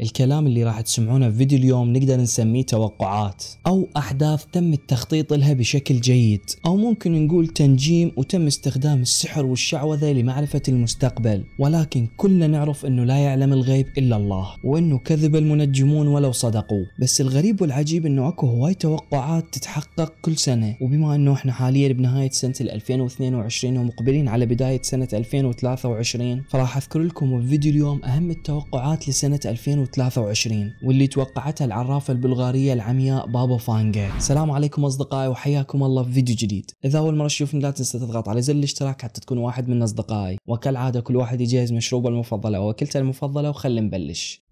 الكلام اللي راح تسمعونه في فيديو اليوم نقدر نسميه توقعات أو أحداث تم التخطيط لها بشكل جيد أو ممكن نقول تنجيم وتم استخدام السحر والشعوذة لمعرفة المستقبل. ولكن كلنا نعرف أنه لا يعلم الغيب إلا الله وأنه كذب المنجمون ولو صدقوا. بس الغريب والعجيب أنه أكو هواي توقعات تتحقق كل سنة. وبما أنه إحنا حاليا بنهاية سنة 2022 ومقبلين على بداية سنة 2023 فراح أذكر لكم بفيديو اليوم أهم التوقعات لسنة 2023 واللي توقعتها العرافة البلغارية العمياء بابا فانجا. السلام عليكم أصدقائي وحياكم الله في فيديو جديد. إذا أول مرة تشوفني لا تنسى تضغط على زر الاشتراك حتى تكون واحد من أصدقائي. وكالعادة كل واحد يجهز مشروبه المفضل أو أكلته المفضلة وخلينا نبلش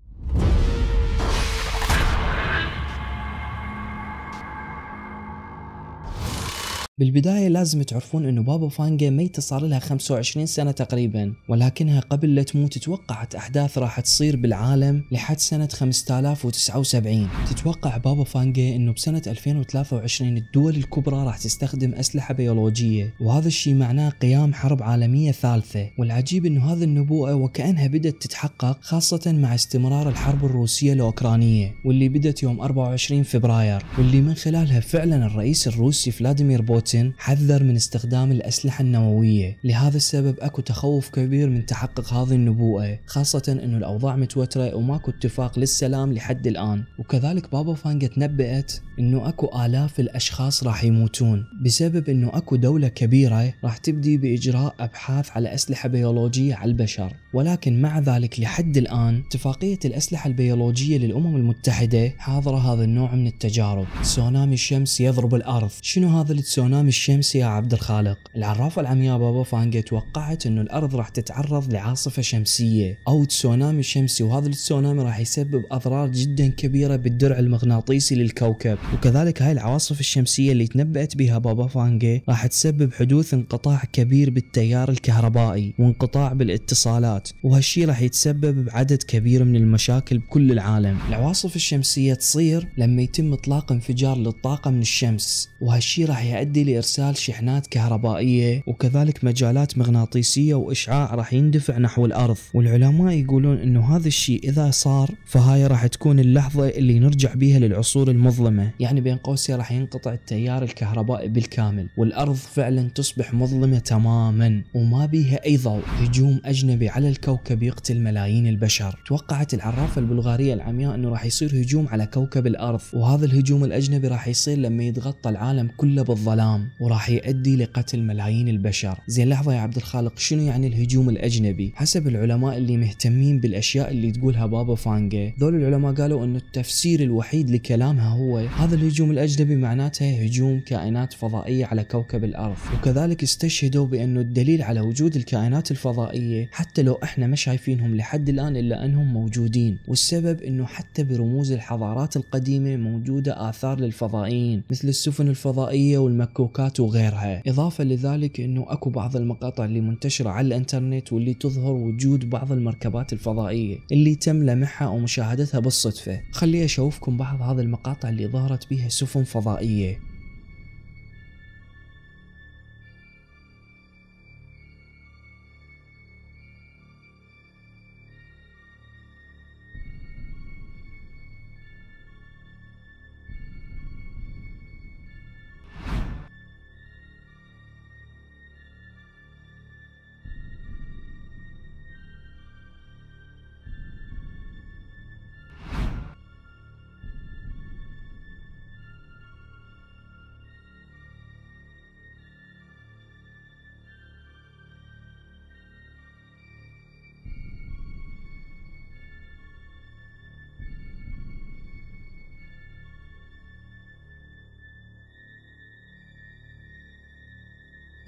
بالبداية لازم تعرفون إنه بابا فانجا ميتة صار لها 25 سنة تقريبا ولكنها قبل لا تموت توقعت أحداث راح تصير بالعالم لحد سنة 5079 تتوقع بابا فانجا إنه بسنة 2023 الدول الكبرى راح تستخدم أسلحة بيولوجية وهذا الشيء معناه قيام حرب عالمية ثالثة. والعجيب إنه هذه النبوءة وكأنها بدأت تتحقق خاصة مع استمرار الحرب الروسية الأوكرانية واللي بدأت يوم 24 فبراير واللي من خلالها فعلا الرئيس الروسي فلاديمير بوتين بوتين حذر من استخدام الأسلحة النووية. لهذا السبب أكو تخوف كبير من تحقق هذه النبوءة خاصة أنه الأوضاع متوترة وماكو اتفاق للسلام لحد الآن. وكذلك بابا فانجا تنبأت أنه أكو آلاف الأشخاص راح يموتون. بسبب أنه أكو دولة كبيرة راح تبدي بإجراء أبحاث على أسلحة بيولوجية على البشر. ولكن مع ذلك لحد الآن اتفاقية الأسلحة البيولوجية للأمم المتحدة حاضرة هذا النوع من التجارب. تسونامي الشمس يضرب الأرض. شنو هذا التسونامي الشمسي يا عبد الخالق؟ العرافة العمياء بابا فانجا توقعت إنه الأرض راح تتعرض لعاصفة شمسية. أو تسونامي شمسي وهذا التسونامي راح يسبب أضرار جدا كبيرة بالدرع المغناطيسي للكوكب. وكذلك هاي العواصف الشمسية اللي تنبأت بها بابا فانجا راح تسبب حدوث انقطاع كبير بالتيار الكهربائي وانقطاع بالاتصالات وهالشي راح يتسبب بعدد كبير من المشاكل بكل العالم. العواصف الشمسية تصير لما يتم إطلاق انفجار للطاقة من الشمس وهالشي راح يؤدي لإرسال شحنات كهربائية وكذلك مجالات مغناطيسية وإشعاع راح يندفع نحو الأرض. والعلماء يقولون أنه هذا الشيء إذا صار فهاي راح تكون اللحظة اللي نرجع بيها للعصور المظلمة. يعني بين قوسين راح ينقطع التيار الكهربائي بالكامل والأرض فعلا تصبح مظلمة تماما وما بيها أي ضوء هجوم أجنبي على الكوكب يقتل ملايين البشر. توقعت العرافة البلغارية العمياء أنه راح يصير هجوم على كوكب الأرض وهذا الهجوم الأجنبي راح يصير لما يتغطى العالم كله بالظلام وراح يؤدي لقتل ملايين البشر. زين لحظة يا عبد الخالق شنو يعني الهجوم الأجنبي؟ حسب العلماء اللي مهتمين بالأشياء اللي تقولها بابا فانجا ذول العلماء قالوا أنه التفسير الوحيد لكلامها هو هذا الهجوم الأجنبي معناته هجوم كائنات فضائية على كوكب الأرض. وكذلك استشهدوا بأنه الدليل على وجود الكائنات الفضائية حتى لو إحنا ما شايفينهم لحد الآن إلا أنهم موجودين. والسبب أنه حتى برموز الحضارات القديمة موجودة آثار للفضائيين مثل السفن الفضائية والمكوكات وغيرها. إضافة لذلك أنه أكو بعض المقاطع اللي منتشرة على الإنترنت واللي تظهر وجود بعض المركبات الفضائية اللي تم لمحها أو مشاهدتها بالصدفة. خلي أشوفكم بعض هذه المقاطع اللي ظهرت بها سفن فضائية.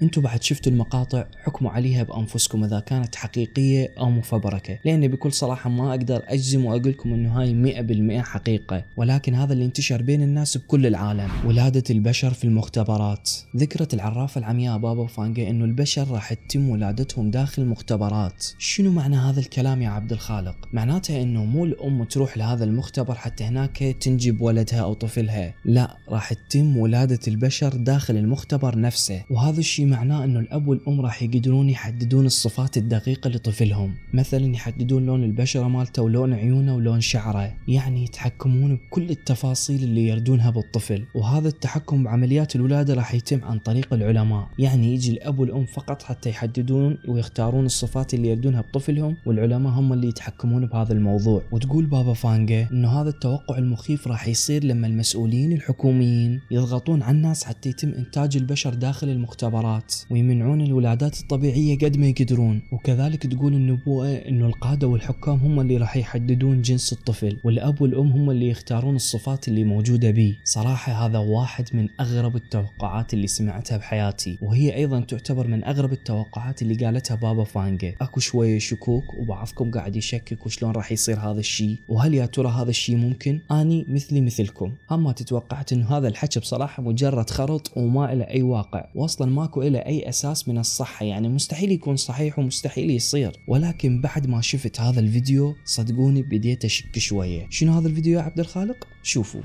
أنتم بعد شفتوا المقاطع حكموا عليها بأنفسكم إذا كانت حقيقية أو مفبركة. لأني بكل صراحة ما أقدر أجزم واقول لكم إنه هاي 100% حقيقة. ولكن هذا اللي انتشر بين الناس بكل العالم. ولادة البشر في المختبرات. ذكرت العرافه العمياء بابا فانجا إنه البشر راح تتم ولادتهم داخل مختبرات شنو معنى هذا الكلام يا عبد الخالق؟ معناته إنه مو الأم تروح لهذا المختبر حتى هناك تنجب ولدها أو طفلها. لا راح تتم ولادة البشر داخل المختبر نفسه. وهذا الشيء معناه إنه الأب والأم راح يقدرون يحددون الصفات الدقيقة لطفلهم. مثلا يحددون لون البشرة مالته ولون عيونه ولون شعره. يعني يتحكمون بكل التفاصيل اللي يردونها بالطفل. وهذا التحكم بعمليات الولادة راح يتم عن طريق العلماء. يعني يجي الأب والأم فقط حتى يحددون ويختارون الصفات اللي يردونها بطفلهم والعلماء هم اللي يتحكمون بهذا الموضوع. وتقول بابا فانجا إنه هذا التوقع المخيف راح يصير لما المسؤولين الحكوميين يضغطون على الناس حتى يتم إنتاج البشر داخل المختبرات. ويمنعون الولادات الطبيعية قد ما يقدرون. وكذلك تقول النبوءة إنه القادة والحكام هم اللي راح يحددون جنس الطفل والأب والأم هم اللي يختارون الصفات اللي موجودة به. صراحة هذا واحد من أغرب التوقعات اللي سمعتها بحياتي. وهي أيضا تعتبر من أغرب التوقعات اللي قالتها بابا فانجا. أكو شوية شكوك وبعضكم قاعد يشكك وشلون راح يصير هذا الشيء. وهل يا ترى هذا الشيء ممكن؟ أني مثلي مثلكم. أما تتوقعت إنه هذا الحكي بصراحة مجرد خرط وما له أي واقع. واصلا ماكو له أي أساس من الصحة. يعني مستحيل يكون صحيح ومستحيل يصير. ولكن بعد ما شفت هذا الفيديو صدقوني بديت أشك شوية. شنو هذا الفيديو يا عبد الخالق؟ شوفوا.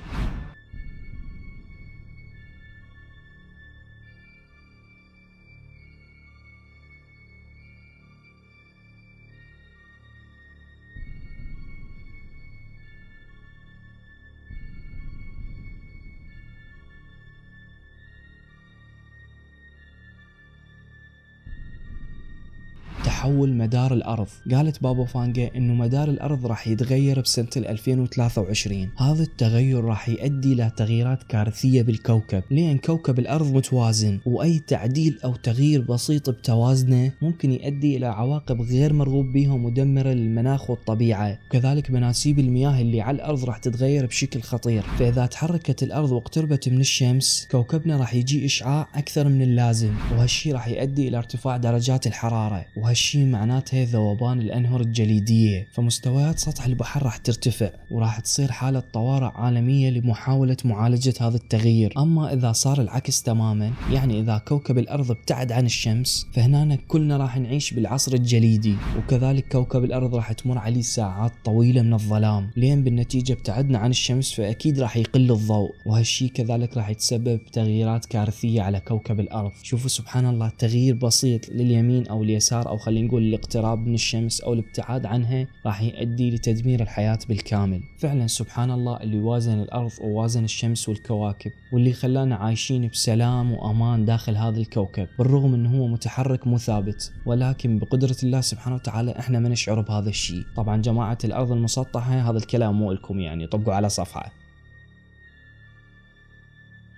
تحول مدار الأرض. قالت بابا فانجا أنه مدار الأرض راح يتغير بسنة 2023 هذا التغير راح يؤدي إلى تغييرات كارثية بالكوكب. لأن كوكب الأرض متوازن وأي تعديل أو تغيير بسيط بتوازنه ممكن يؤدي إلى عواقب غير مرغوب بها مدمرة للمناخ والطبيعة. وكذلك مناسيب المياه اللي على الأرض راح تتغير بشكل خطير. فإذا تحركت الأرض واقتربت من الشمس كوكبنا راح يجي إشعاع أكثر من اللازم وهالشي راح يؤدي إلى ارتفاع درجات الحرارة. وهالشي معناته ذوبان الأنهر الجليدية فمستويات سطح البحر راح ترتفع وراح تصير حالة طوارئ عالمية لمحاولة معالجة هذا التغيير. أما إذا صار العكس تماما يعني إذا كوكب الأرض ابتعد عن الشمس فهنا كلنا راح نعيش بالعصر الجليدي وكذلك كوكب الأرض راح تمر عليه ساعات طويلة من الظلام. لين بالنتيجة ابتعدنا عن الشمس فأكيد راح يقل الضوء وهالشي كذلك راح يتسبب تغييرات كارثية على كوكب الأرض. شوفوا سبحان الله تغيير بسيط لليمين أو اليسار أو خلينا نقول الاقتراب من الشمس أو الابتعاد عنها راح يؤدي لتدمير الحياة بالكامل. فعلا سبحان الله اللي وازن الأرض ووازن الشمس والكواكب واللي خلانا عايشين بسلام وأمان داخل هذا الكوكب بالرغم أنه هو متحرك مو ثابت. ولكن بقدرة الله سبحانه وتعالى إحنا ما نشعر بهذا الشيء. طبعا جماعة الأرض المسطحة هذا الكلام مو لكم يعني طبقوا على صفحة.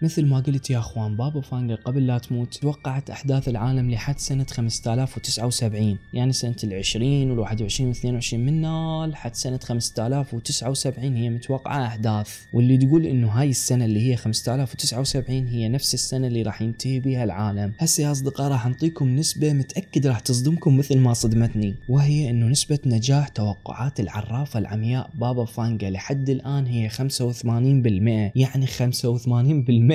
مثل ما قلت يا أخوان بابا فانجا قبل لا تموت توقعت أحداث العالم لحد سنة 5079 يعني سنة العشرين والواحد وعشرين واثنين وعشرين منا لحد سنة 5079 هي متوقعة أحداث. واللي تقول إنه هاي السنة اللي هي 5079 هي نفس السنة اللي راح ينتهي بها العالم. هسه يا أصدقاء راح نعطيكم نسبة متأكد راح تصدمكم مثل ما صدمتني. وهي إنه نسبة نجاح توقعات العرافة العمياء بابا فانجا لحد الآن هي 85% يعني 85%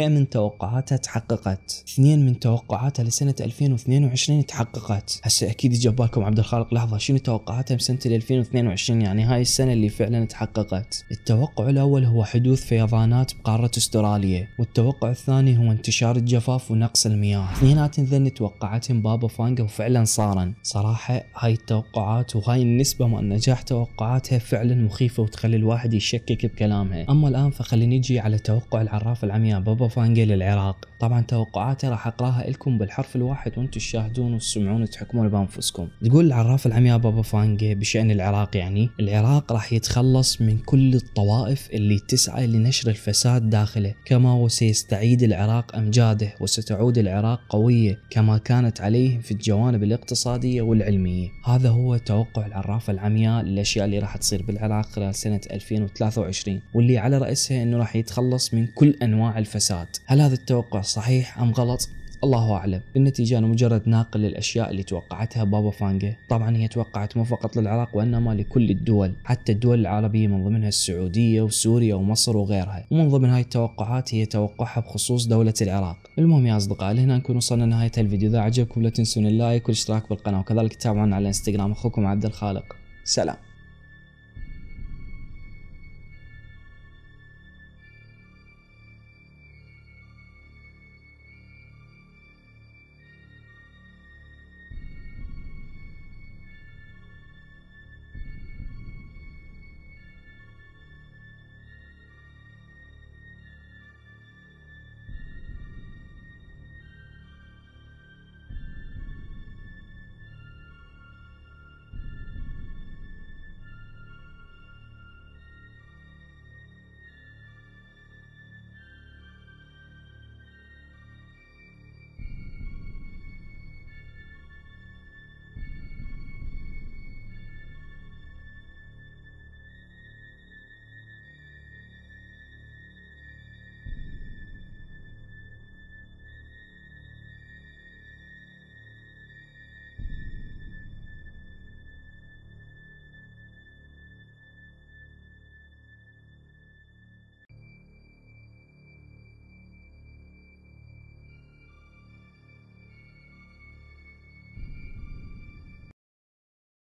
من توقعاتها تحققت. اثنين من توقعاتها لسنة 2022 تحققت. هسه أكيد جاب بالكم عبد الخالق لحظة شنو توقعاتها بسنة 2022 يعني هاي السنة اللي فعلا تحققت. التوقع الأول هو حدوث فيضانات بقارة أستراليا والتوقع الثاني هو انتشار الجفاف ونقص المياه. اثنيناتن ذن توقعاتهم بابا فانجا وفعلا صارن. صراحة هاي التوقعات وهاي النسبة مال نجاح توقعاتها فعلا مخيفة وتخلي الواحد يشكك بكلامها. أما الآن فخلينا نجي على توقع العراف العمياء. بابا فانجا للعراق طبعا توقعاتي راح أقراها لكم بالحرف الواحد وأنتم تشاهدون وتسمعون وتحكمون بانفسكم تقول العراف العمياء بابا فانجا بشأن العراق يعني العراق راح يتخلص من كل الطوائف اللي تسعى لنشر الفساد داخله. كما وسيستعيد العراق امجاده وستعود العراق قوية كما كانت عليه في الجوانب الاقتصادية والعلمية. هذا هو توقع العرافه العمياء للأشياء اللي راح تصير بالعراق خلال سنة 2023 واللي على رأسها إنه راح يتخلص من كل أنواع الفساد. هل هذا التوقع صحيح أم غلط؟ الله أعلم. بالنتيجة أنا مجرد ناقل للاشياء اللي توقعتها بابا فانجا طبعا هي توقعت مو فقط للعراق وإنما لكل الدول. حتى الدول العربية من ضمنها السعودية وسوريا ومصر وغيرها. ومن ضمن هاي التوقعات هي توقعها بخصوص دولة العراق. المهم يا أصدقاء لهنا نكون وصلنا لنهاية الفيديو. إذا عجبكم لا تنسون اللايك والاشتراك بالقناة وكذلك تتابعونا على الانستغرام أخوكم عبد الخالق. سلام.